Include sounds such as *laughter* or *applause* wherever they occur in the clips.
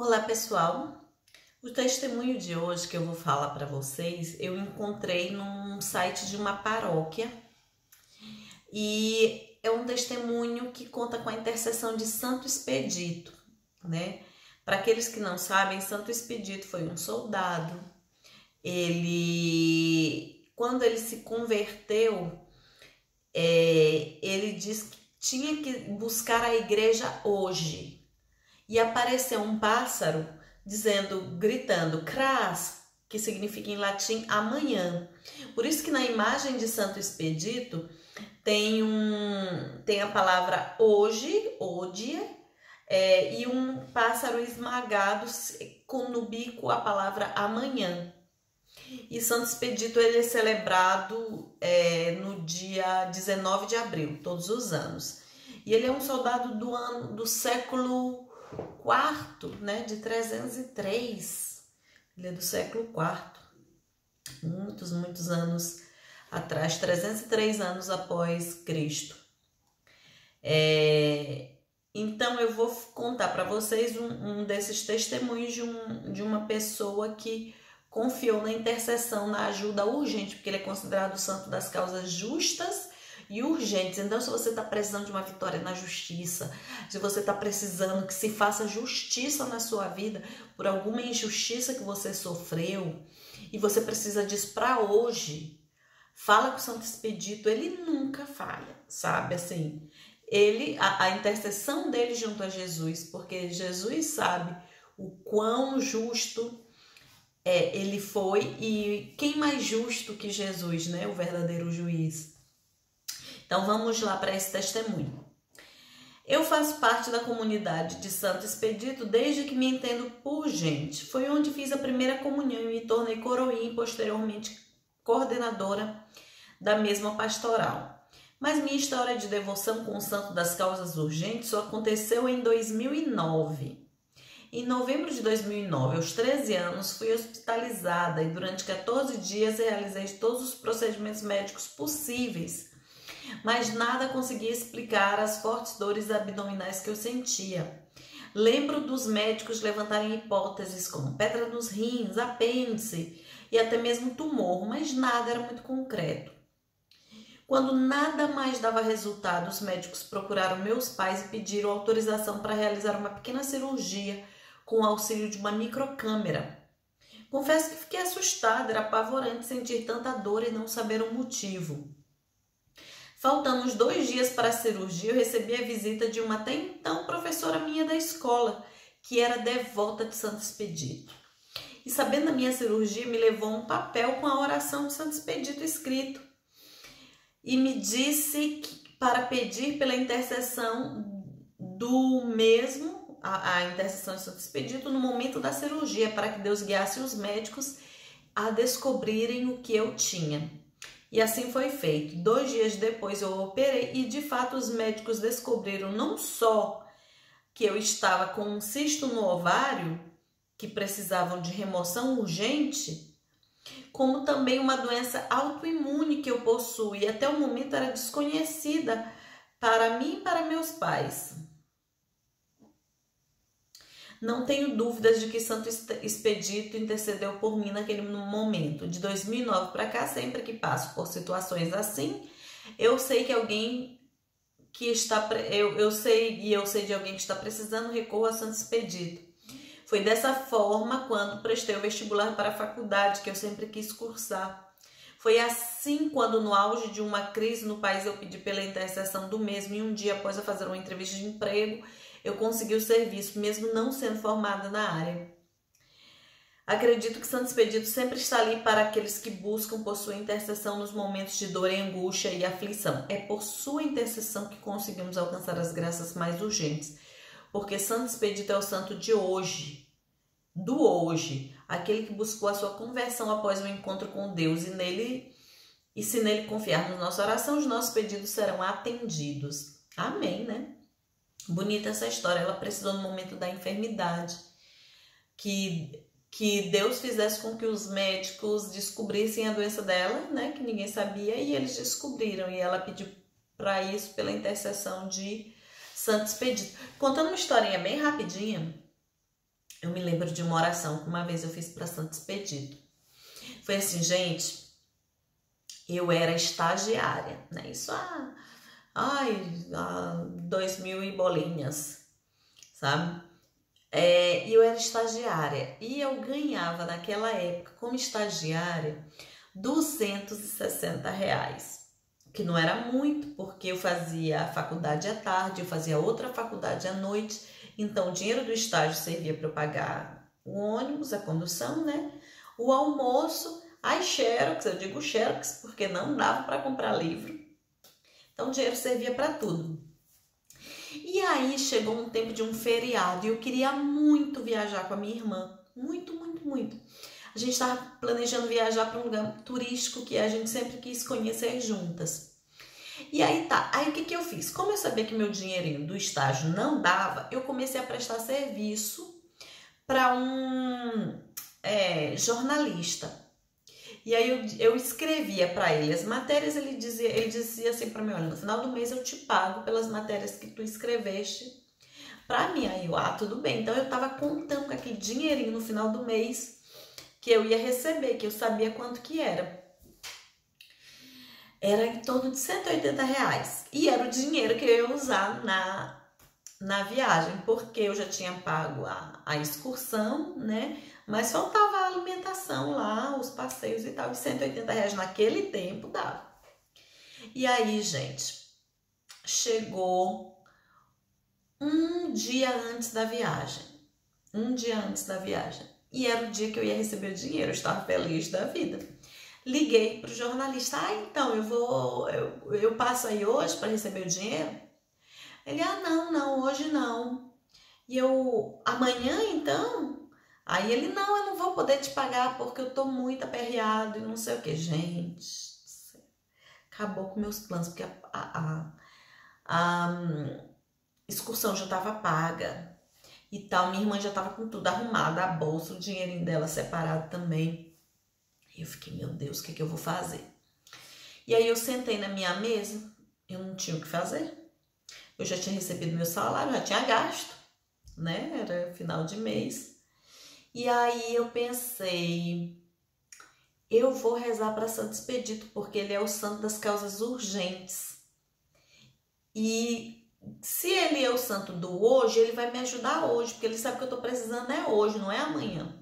Olá pessoal, o testemunho de hoje que eu vou falar para vocês eu encontrei num site de uma paróquia e é um testemunho que conta com a intercessão de Santo Expedito, né? Para aqueles que não sabem, Santo Expedito foi um soldado. Ele, quando ele se converteu, é, ele diz que tinha que buscar a igreja hoje, e apareceu um pássaro dizendo, gritando, cras, que significa em latim amanhã. Por isso que na imagem de Santo Expedito tem um tem a palavra hoje, odia, é, e um pássaro esmagado com no bico a palavra amanhã. E Santo Expedito ele é celebrado é, no dia 19 de abril, todos os anos. E ele é um soldado do ano do século quarto, né, de 303. Ele é do século IV. Muitos, muitos anos atrás, 303 anos após Cristo. É, então eu vou contar para vocês um, um, desses testemunhos de, um, de uma pessoa que confiou na intercessão, na ajuda urgente, porque ele é considerado santo das causas justas e urgentes. Então, se você está precisando de uma vitória na justiça, se você está precisando que se faça justiça na sua vida por alguma injustiça que você sofreu e você precisa disso para hoje, fala com o Santo Expedito, ele nunca falha, sabe? Assim, ele, a, a intercessão dele junto a Jesus, porque Jesus sabe o quão justo é, ele foi e quem mais justo que Jesus, né? O verdadeiro juiz. Então vamos lá para esse testemunho. Eu faço parte da comunidade de Santo Expedito desde que me entendo por gente. Foi onde fiz a primeira comunhão e me tornei coroinha e posteriormente coordenadora da mesma pastoral. Mas minha história de devoção com o Santo das Causas Urgentes só aconteceu em 2009. Em novembro de 2009, aos 13 anos, fui hospitalizada e durante 14 dias realizei todos os procedimentos médicos possíveis mas nada conseguia explicar as fortes dores abdominais que eu sentia. Lembro dos médicos levantarem hipóteses como pedra nos rins, apêndice e até mesmo tumor, mas nada era muito concreto. Quando nada mais dava resultado, os médicos procuraram meus pais e pediram autorização para realizar uma pequena cirurgia com o auxílio de uma microcâmera. Confesso que fiquei assustada, era apavorante sentir tanta dor e não saber o motivo. Faltando uns dois dias para a cirurgia, eu recebi a visita de uma até então professora minha da escola, que era devota de Santo Expedito. E sabendo da minha cirurgia, me levou um papel com a oração de Santo Expedito escrito. E me disse que, para pedir pela intercessão do mesmo, a, a intercessão de Santo Expedito, no momento da cirurgia, para que Deus guiasse os médicos a descobrirem o que eu tinha. E assim foi feito. Dois dias depois eu operei e de fato os médicos descobriram não só que eu estava com um cisto no ovário, que precisavam de remoção urgente, como também uma doença autoimune que eu possuo e até o momento era desconhecida para mim e para meus pais. Não tenho dúvidas de que Santo Expedito intercedeu por mim naquele momento. De 2009 para cá, sempre que passo por situações assim, eu sei que alguém que está eu, eu sei e eu sei de alguém que está precisando recorro a Santo Expedito. Foi dessa forma quando prestei o vestibular para a faculdade que eu sempre quis cursar. Foi assim quando, no auge de uma crise no país, eu pedi pela intercessão do mesmo e um dia após eu fazer uma entrevista de emprego, eu consegui o serviço, mesmo não sendo formada na área. Acredito que Santo Expedito sempre está ali para aqueles que buscam por sua intercessão nos momentos de dor, angústia e aflição. É por sua intercessão que conseguimos alcançar as graças mais urgentes, porque Santo Expedito é o santo de hoje, do hoje, aquele que buscou a sua conversão após o encontro com Deus e nele e se nele confiarmos nossa oração, os nossos pedidos serão atendidos. Amém, né? Bonita essa história. Ela precisou no momento da enfermidade que que Deus fizesse com que os médicos descobrissem a doença dela, né, que ninguém sabia, e eles descobriram. E ela pediu para isso pela intercessão de Santo Expedito. Contando uma historinha bem rapidinha, eu me lembro de uma oração que uma vez eu fiz para Santo Expedito. Foi assim, gente, eu era estagiária, né? Isso há, ai, dois mil e bolinhas, sabe? É, e eu era estagiária e eu ganhava naquela época como estagiária 260 reais, que não era muito, porque eu fazia a faculdade à tarde, eu fazia outra faculdade à noite, então o dinheiro do estágio servia para eu pagar o ônibus, a condução, né? O almoço, as xerox, eu digo xerox porque não dava para comprar livro. Então o dinheiro servia para tudo. E aí chegou um tempo de um feriado e eu queria muito viajar com a minha irmã. Muito, muito, muito. A gente estava planejando viajar para um lugar turístico que a gente sempre quis conhecer juntas. E aí tá, aí o que, que eu fiz? Como eu sabia que meu dinheirinho do estágio não dava, eu comecei a prestar serviço para um é, jornalista. E aí eu, eu escrevia para ele as matérias, ele dizia, ele dizia assim para mim, olha, no final do mês eu te pago pelas matérias que tu escreveste para mim. Aí eu, ah, tudo bem. Então eu tava contando com aquele dinheirinho no final do mês que eu ia receber, que eu sabia quanto que era. Era em torno de 180 reais. E era o dinheiro que eu ia usar na, na viagem, porque eu já tinha pago a, a excursão, né? Mas faltava a alimentação lá, passeios e tal. E 180 reais naquele tempo dava. E aí, gente, chegou um dia antes da viagem. Um dia antes da viagem. E era o dia que eu ia receber o dinheiro. Eu estava feliz da vida. Liguei para o jornalista. Ah, então, eu vou. Eu, eu passo aí hoje para receber o dinheiro? Ele, ah, não, não, hoje não. E eu, amanhã então? Aí ele, não, eu não vou poder te pagar porque eu tô muito aperreado e não sei o que. Gente, acabou com meus planos, porque a, a, a, a hum, excursão já estava paga e tal. Minha irmã já estava com tudo arrumado, a bolsa, o dinheirinho dela separado também. E eu fiquei, meu Deus, o que, que eu vou fazer? E aí eu sentei na minha mesa, eu não tinha o que fazer. Eu já tinha recebido meu salário, já tinha gasto, né? Era final de mês. E aí eu pensei, eu vou rezar para Santo Expedito, porque ele é o santo das causas urgentes. E se ele é o santo do hoje, ele vai me ajudar hoje, porque ele sabe que eu estou precisando é hoje, não é amanhã.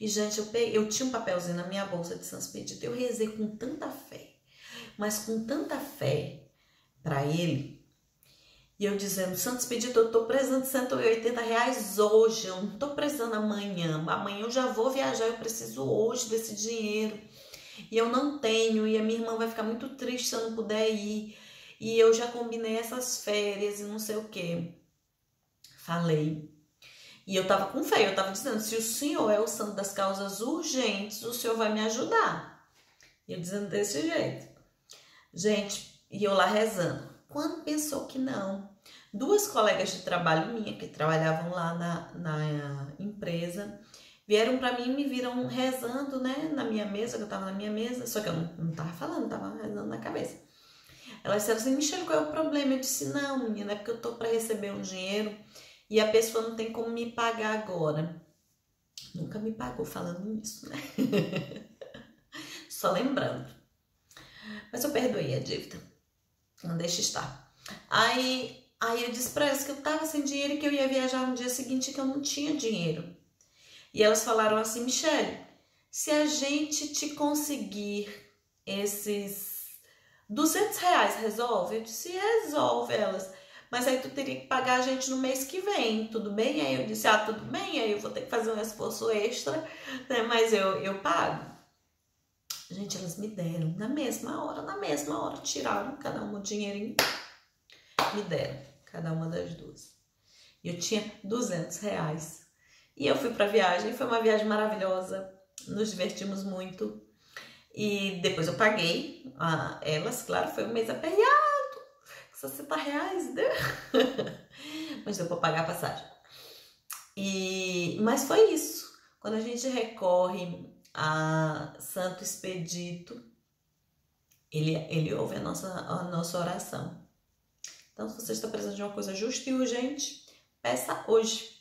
E, gente, eu, peguei, eu tinha um papelzinho na minha bolsa de Santo Expedito. Eu rezei com tanta fé, mas com tanta fé para ele, e eu dizendo, Santo Expedito, eu tô precisando de 180 reais hoje, eu não tô precisando amanhã. Amanhã eu já vou viajar, eu preciso hoje desse dinheiro. E eu não tenho, e a minha irmã vai ficar muito triste se eu não puder ir. E eu já combinei essas férias e não sei o que. Falei. E eu tava com fé, eu tava dizendo, se o senhor é o santo das causas urgentes, o senhor vai me ajudar. E eu dizendo desse jeito. Gente, e eu lá rezando. Quando pensou que não, duas colegas de trabalho minha que trabalhavam lá na, na empresa vieram para mim e me viram rezando, né, na minha mesa, que eu tava na minha mesa, só que eu não, não tava falando, tava rezando na cabeça. Elas disseram assim, Michelle, qual é o problema? Eu disse, não, menina, é porque eu tô para receber um dinheiro e a pessoa não tem como me pagar agora. Nunca me pagou falando nisso, né? *laughs* Só lembrando. Mas eu perdoei a dívida. Não deixa estar. Aí, aí eu disse para elas que eu tava sem dinheiro e que eu ia viajar no dia seguinte que eu não tinha dinheiro. E elas falaram assim, Michelle, se a gente te conseguir esses 200 reais, resolve? Eu disse, resolve elas. Mas aí tu teria que pagar a gente no mês que vem, tudo bem? Aí eu disse, ah, tudo bem, aí eu vou ter que fazer um esforço extra, né? Mas eu, eu pago. Gente, elas me deram na mesma hora, na mesma hora, tiraram cada uma o dinheirinho, me deram, cada uma das duas. E eu tinha 200 reais. E eu fui pra viagem, foi uma viagem maravilhosa, nos divertimos muito. E depois eu paguei a elas, claro, foi um mês aperreado, 60 reais, né? *laughs* Mas deu pra pagar a passagem. E, mas foi isso. Quando a gente recorre a Santo Expedito, ele, ele ouve a nossa, a nossa oração. Então, se você está precisando de uma coisa justa e urgente, peça hoje.